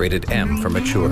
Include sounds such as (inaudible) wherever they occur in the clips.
Rated M for mature.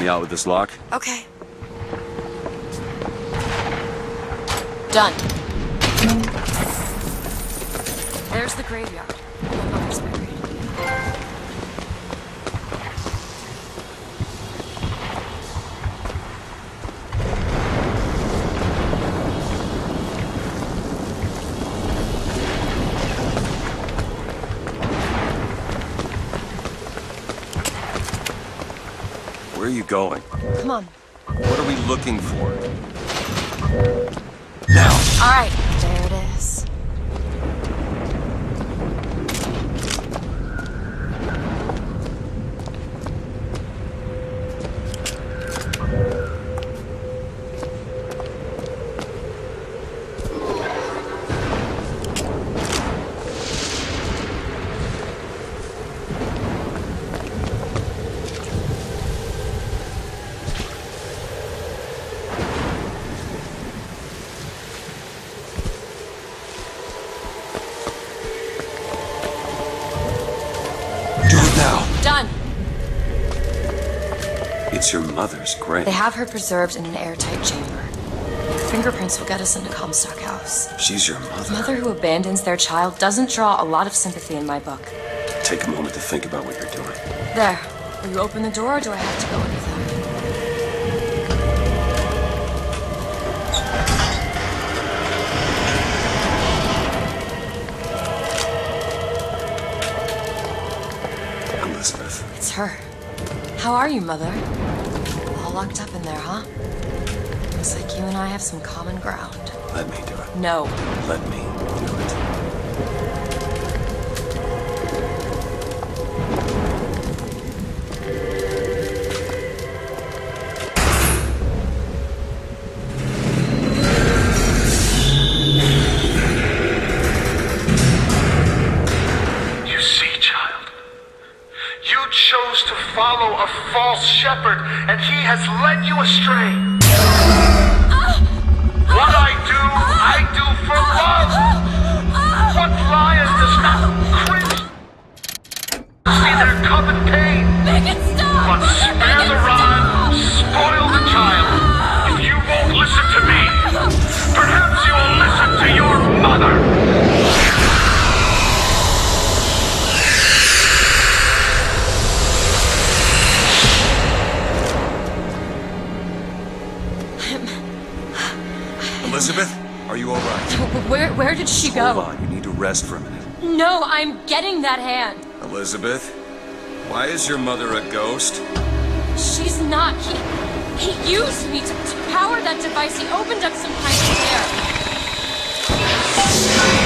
Me out with this lock? Okay. Done. There's the graveyard. Where are you going? Come on. What are we looking for? Now. All right. There it is. It's your mother's grave. They have her preserved in an airtight chamber. Fingerprints will get us into Comstock House. She's your mother. Mother who abandons their child doesn't draw a lot of sympathy in my book. Take a moment to think about what you're doing. There. Will you open the door or do I have to go in with them? Elizabeth. It's her. How are you, Mother? Locked up in there, huh? Looks like you and I have some common ground. Let me do it. No. Let me follow a false shepherd, and he has led you astray. What I do, I do for love. What lion does not cringe? See their pain. Make it stop! But spare the rod, spoil Elizabeth, are you alright? (laughs) Where where did she Hold go? on, you need to rest for a minute. No, I'm getting that hand. Elizabeth, why is your mother a ghost? She's not. He he used me to, to power that device. He opened up some kind of air.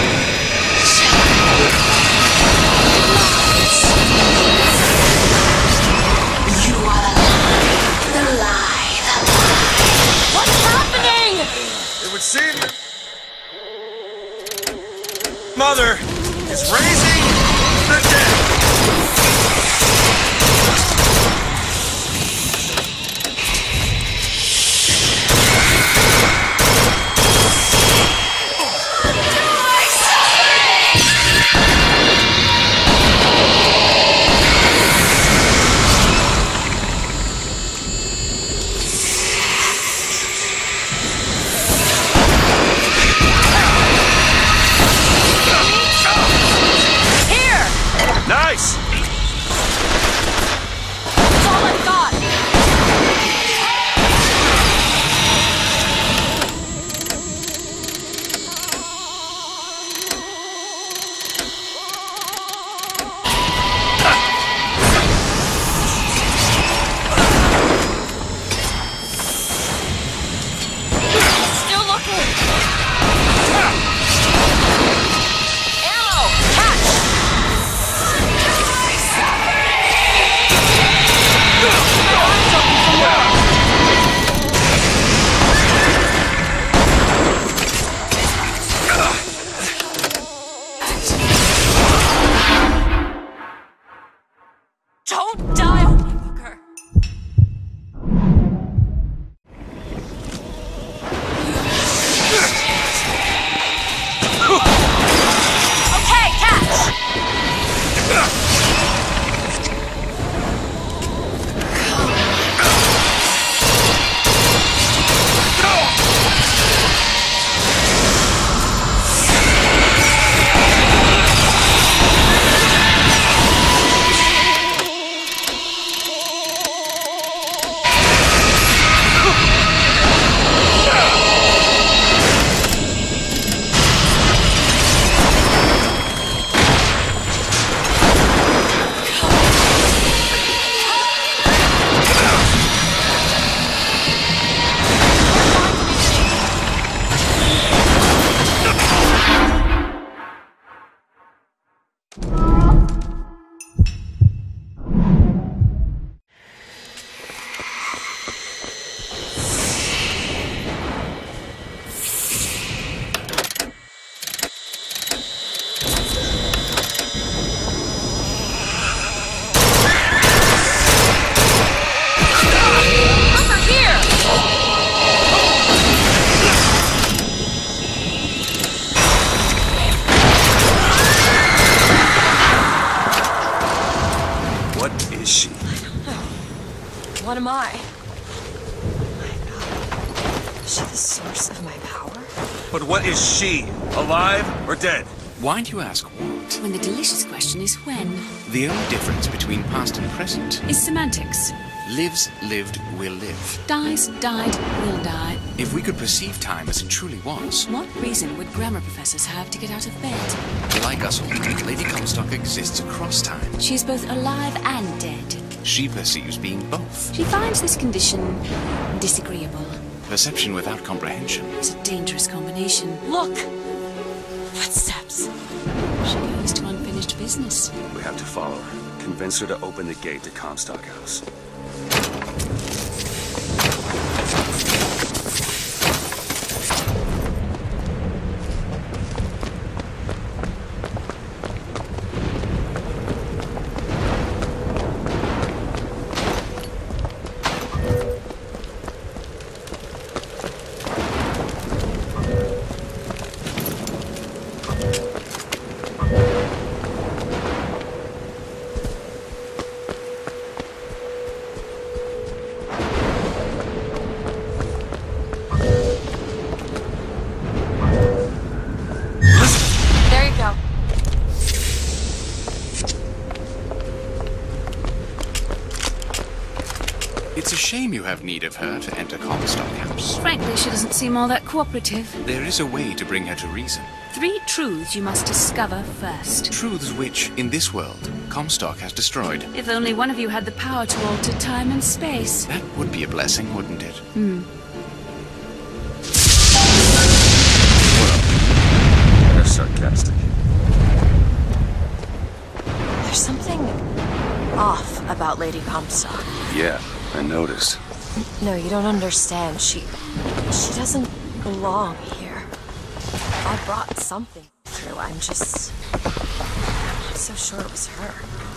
Catch! What am I? My Is she the source of my power? But what is she? Alive or dead? Why do you ask what? When the delicious question is when. The only difference between past and present Is semantics. lives, lived, will live. Dies, died, will die. If we could perceive time as it truly was, What reason would grammar professors have to get out of bed? like us all, Lady Comstock exists across time. She is both alive and dead. She perceives being both. She finds this condition disagreeable. Perception without comprehension. It's a dangerous combination. Look! Footsteps. She goes to unfinished business. We have to follow her. Convince her to open the gate to Comstock House. Shame you have need of her to enter Comstock House. Frankly, she doesn't seem all that cooperative. There is a way to bring her to reason. Three truths you must discover first. Truths which, in this world, Comstock has destroyed. If only one of you had the power to alter time and space. That would be a blessing, wouldn't it? Hmm. They're sarcastic. There's something off about Lady Comstock. Yeah, I noticed. No, you don't understand. She. she doesn't belong here. I brought something through. I'm just. I'm not so sure it was her.